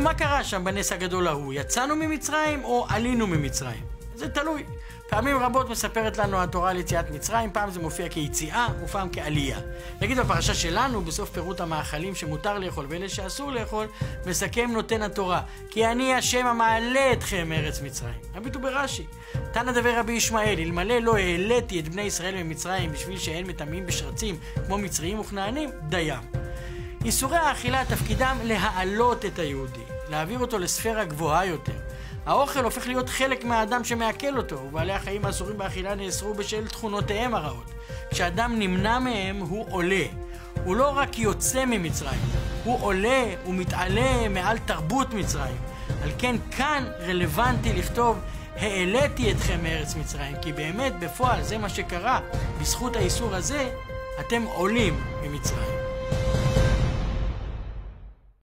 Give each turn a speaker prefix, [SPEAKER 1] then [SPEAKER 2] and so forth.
[SPEAKER 1] תגידו, מה קרה שם בנס הגדול ההוא? יצאנו ממצרים או עלינו ממצרים? זה תלוי. פעמים רבות מספרת לנו התורה על יציאת מצרים, פעם זה מופיע כיציאה ופעם כעלייה. נגיד בפרשה שלנו, בסוף פירוט המאכלים שמותר לאכול ואלה שאסור לאכול, מסכם נותן התורה, כי אני השם המעלה אתכם מארץ מצרים. הביטו ברש"י. תנא דבר רבי ישמעאל, אלמלא לא העליתי את בני ישראל ממצרים בשביל שאין מטמאים בשרצים כמו מצריים וכנענים, דיים. איסורי האכילה תפקידם להעלות את היהודי, להעביר אותו לספירה גבוהה יותר. האוכל הופך להיות חלק מהאדם שמעכל אותו, ובעלי החיים האסורים באכילה נאסרו בשל תכונותיהם הרעות. כשאדם נמנע מהם, הוא עולה. הוא לא רק יוצא ממצרים, הוא עולה ומתעלה מעל תרבות מצרים. על כן כאן רלוונטי לכתוב העליתי אתכם מארץ מצרים, כי באמת בפועל זה מה שקרה. בזכות האיסור הזה אתם עולים ממצרים.